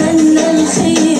أتمنى الخير.